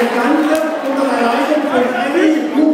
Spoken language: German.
das Ganze, um das Erreichen von